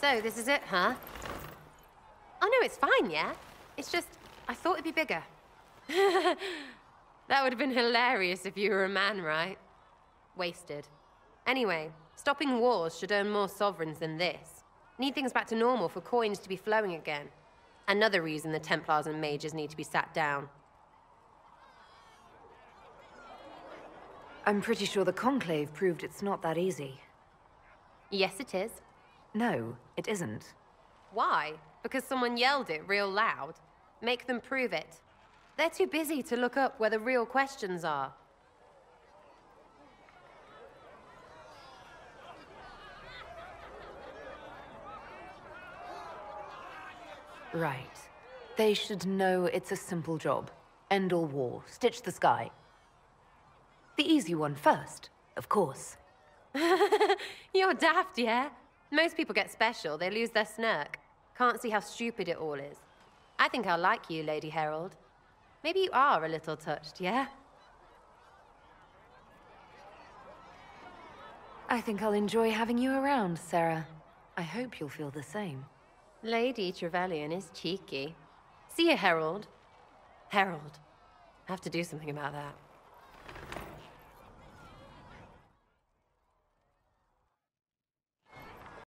So, this is it, huh? Oh, no, it's fine, yeah? It's just, I thought it'd be bigger. that would have been hilarious if you were a man, right? Wasted. Anyway, stopping wars should earn more sovereigns than this. Need things back to normal for coins to be flowing again. Another reason the Templars and mages need to be sat down. I'm pretty sure the Conclave proved it's not that easy. Yes, it is. No, it isn't. Why? Because someone yelled it real loud? Make them prove it. They're too busy to look up where the real questions are. Right. They should know it's a simple job. End all war, stitch the sky. The easy one first, of course. You're daft, yeah? Most people get special, they lose their snark. Can't see how stupid it all is. I think I'll like you, Lady Herald. Maybe you are a little touched, yeah? I think I'll enjoy having you around, Sera. I hope you'll feel the same. Lady Trevelyan is cheeky. See you. Herald. I have to do something about that.